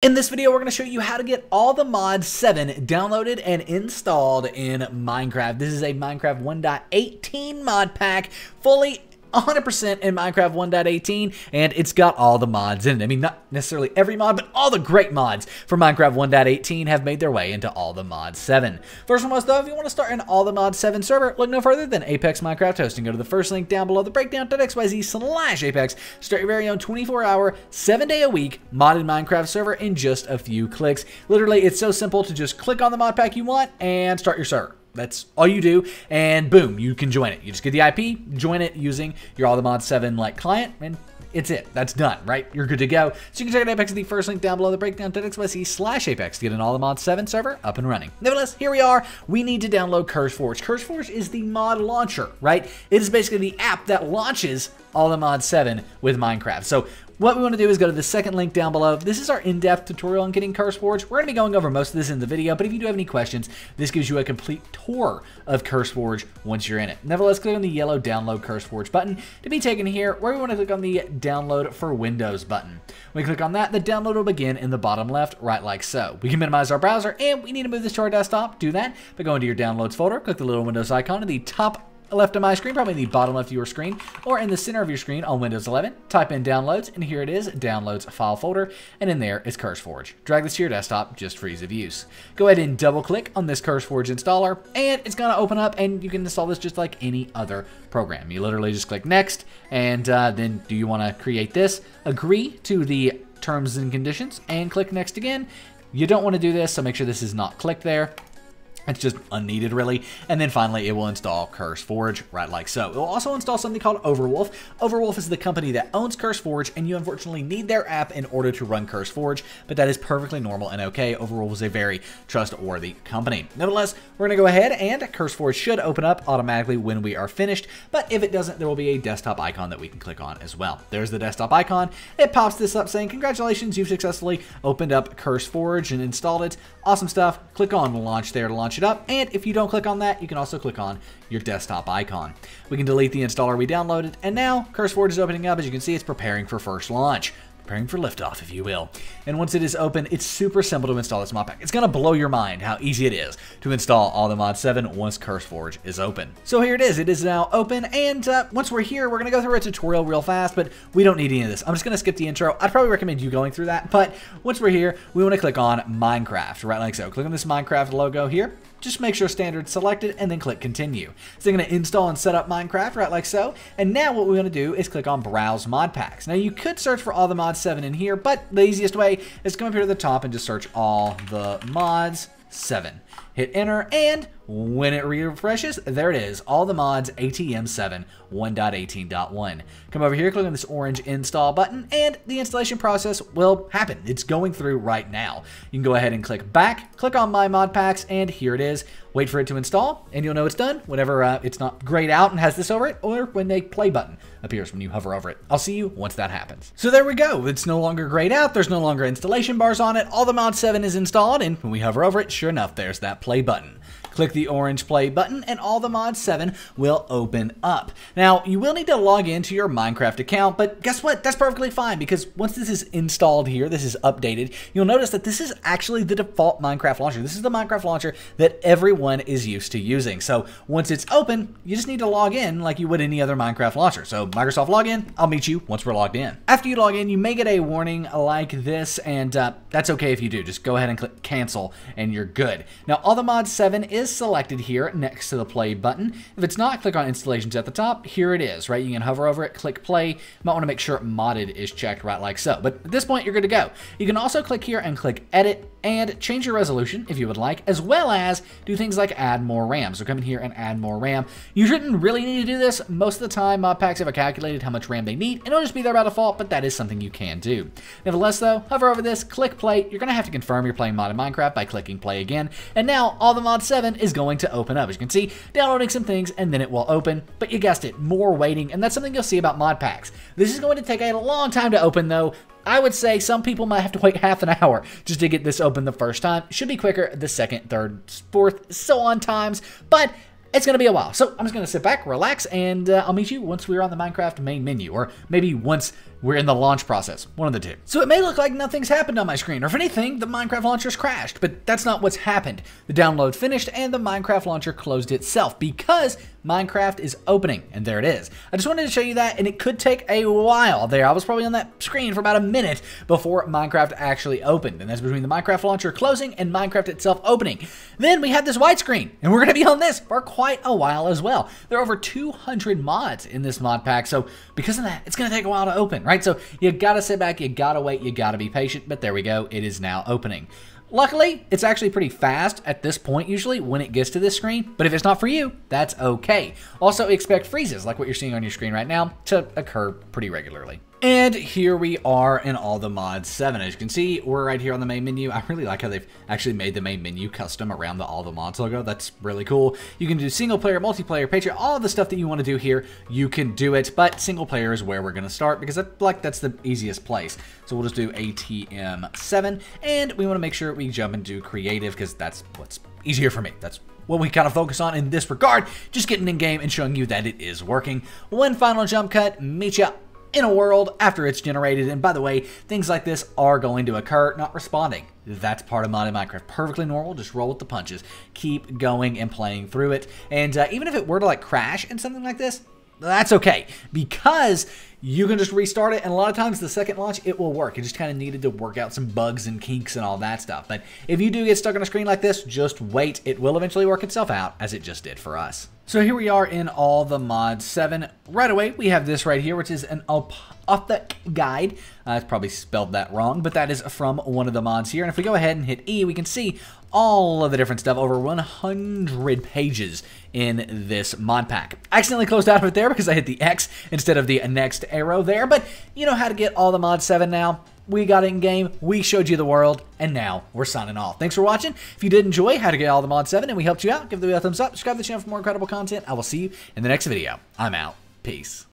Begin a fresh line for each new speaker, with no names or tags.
In this video, we're going to show you how to get all the Mod 7 downloaded and installed in Minecraft. This is a Minecraft 1.18 mod pack, fully 100% in Minecraft 1.18, and it's got all the mods in it. I mean, not necessarily every mod, but all the great mods for Minecraft 1.18 have made their way into All the Mod 7. First and foremost, though, if you want to start an All the Mod 7 server, look no further than Apex Minecraft Hosting. Go to the first link down below the breakdown.xyz slash Apex. Start your very own 24-hour, 7-day-a-week modded Minecraft server in just a few clicks. Literally, it's so simple to just click on the mod pack you want and start your server. That's all you do, and boom, you can join it. You just get the IP, join it using your All the Mod 7 like client, and it's it. That's done, right? You're good to go. So you can check out Apex at the first link down below the breakdown.xyz slash Apex to get an All the Mod 7 server up and running. Nevertheless, here we are. We need to download CurseForge. CurseForge is the mod launcher, right? It is basically the app that launches All the Mod 7 with Minecraft. So what we want to do is go to the second link down below. This is our in-depth tutorial on getting CurseForge. We're going to be going over most of this in the video, but if you do have any questions, this gives you a complete tour of CurseForge once you're in it. Nevertheless, click on the yellow download CurseForge button to be taken here, where we want to click on the download for Windows button. When we click on that, the download will begin in the bottom left, right like so. We can minimize our browser, and we need to move this to our desktop. Do that by going to your downloads folder, click the little Windows icon in the top left of my screen, probably in the bottom left of your screen, or in the center of your screen on Windows 11. Type in downloads, and here it is, downloads file folder, and in there is CurseForge. Drag this to your desktop just for ease of use. Go ahead and double click on this CurseForge installer, and it's gonna open up, and you can install this just like any other program. You literally just click next, and uh, then do you wanna create this? Agree to the terms and conditions, and click next again. You don't want to do this, so make sure this is not clicked there. It's just unneeded, really. And then finally, it will install CurseForge, right like so. It will also install something called Overwolf. Overwolf is the company that owns CurseForge, and you unfortunately need their app in order to run CurseForge, but that is perfectly normal and okay. Overwolf is a very trustworthy company. Nevertheless, we're going to go ahead and CurseForge should open up automatically when we are finished, but if it doesn't, there will be a desktop icon that we can click on as well. There's the desktop icon. It pops this up saying, congratulations, you've successfully opened up CurseForge and installed it. Awesome stuff. Click on launch there to launch it up. And if you don't click on that, you can also click on your desktop icon. We can delete the installer we downloaded. And now CurseForge is opening up. As you can see, it's preparing for first launch preparing for liftoff, if you will. And once it is open, it's super simple to install this mod pack. It's going to blow your mind how easy it is to install all the Mod 7 once CurseForge is open. So here it is. It is now open, and uh, once we're here, we're going to go through a tutorial real fast, but we don't need any of this. I'm just going to skip the intro. I'd probably recommend you going through that, but once we're here, we want to click on Minecraft, right like so. Click on this Minecraft logo here just make sure standard selected and then click continue. So I'm going to install and set up Minecraft right like so. And now what we want to do is click on browse mod packs. Now you could search for all the mods 7 in here, but the easiest way is come up here to the top and just search all the mods 7. Hit enter and when it refreshes, there it is, all the mods ATM7 1.18.1. Come over here, click on this orange install button, and the installation process will happen. It's going through right now. You can go ahead and click back, click on My Mod Packs, and here it is. Wait for it to install, and you'll know it's done whenever uh, it's not grayed out and has this over it, or when the play button appears when you hover over it. I'll see you once that happens. So there we go. It's no longer grayed out. There's no longer installation bars on it. All the Mod 7 is installed, and when we hover over it, sure enough, there's that play button. Click the orange play button and all the Mod 7 will open up. Now, you will need to log into your Minecraft account, but guess what? That's perfectly fine because once this is installed here, this is updated, you'll notice that this is actually the default Minecraft launcher. This is the Minecraft launcher that everyone is used to using. So once it's open, you just need to log in like you would any other Minecraft launcher. So Microsoft login, I'll meet you once we're logged in. After you log in, you may get a warning like this, and uh, that's okay if you do. Just go ahead and click cancel and you're good. Now, all the Mod 7 is is selected here next to the play button. If it's not, click on installations at the top. Here it is, right? You can hover over it, click play. Might want to make sure modded is checked right like so. But at this point, you're good to go. You can also click here and click edit and change your resolution if you would like, as well as do things like add more RAM. So come in here and add more RAM. You shouldn't really need to do this. Most of the time, mod packs have calculated how much RAM they need, and it'll just be there by default, but that is something you can do. Nevertheless, though, hover over this, click play. You're going to have to confirm you're playing modded Minecraft by clicking play again. And now, all the Mod 7 is going to open up. As you can see, downloading some things, and then it will open. But you guessed it, more waiting, and that's something you'll see about mod packs. This is going to take a long time to open, though, I would say some people might have to wait half an hour just to get this open the first time. Should be quicker the second, third, fourth, so on times, but it's going to be a while. So I'm just going to sit back, relax, and uh, I'll meet you once we're on the Minecraft main menu, or maybe once we're in the launch process. One of the two. So it may look like nothing's happened on my screen, or if anything, the Minecraft launcher's crashed, but that's not what's happened. The download finished and the Minecraft launcher closed itself because Minecraft is opening, and there it is. I just wanted to show you that, and it could take a while there. I was probably on that screen for about a minute before Minecraft actually opened, and that's between the Minecraft launcher closing and Minecraft itself opening. Then we have this white screen, and we're to be on this for quite a while as well. There are over 200 mods in this mod pack, so because of that, it's to take a while to open, right? So you got to sit back, you got to wait, you got to be patient, but there we go. It is now opening. Luckily, it's actually pretty fast at this point usually when it gets to this screen, but if it's not for you, that's okay. Also, expect freezes like what you're seeing on your screen right now to occur pretty regularly. And here we are in all the mods 7. As you can see, we're right here on the main menu. I really like how they've actually made the main menu custom around the all the mods logo. That's really cool. You can do single player, multiplayer, Patreon, all the stuff that you want to do here, you can do it. But single player is where we're going to start because I like that's the easiest place. So we'll just do ATM 7 and we want to make sure we jump into creative because that's what's easier for me. That's what we kind of focus on in this regard, just getting in game and showing you that it is working. One final jump cut, meet you in a world after it's generated. And by the way, things like this are going to occur, not responding. That's part of modded Minecraft. Perfectly normal. Just roll with the punches. Keep going and playing through it. And uh, even if it were to like crash and something like this, that's okay because you can just restart it and a lot of times the second launch it will work it just kind of needed to work out some bugs and kinks and all that stuff but if you do get stuck on a screen like this just wait it will eventually work itself out as it just did for us so here we are in all the mod 7. Right away, we have this right here, which is an Optic guide. Uh, it's probably spelled that wrong, but that is from one of the mods here. And if we go ahead and hit E, we can see all of the different stuff, over 100 pages in this mod pack. I accidentally closed out of it there because I hit the X instead of the next arrow there, but you know how to get all the mod 7 now we got it in game, we showed you the world, and now we're signing off. Thanks for watching. If you did enjoy how to get all the mod 7 and we helped you out, give the video a thumbs up, subscribe to the channel for more incredible content. I will see you in the next video. I'm out. Peace.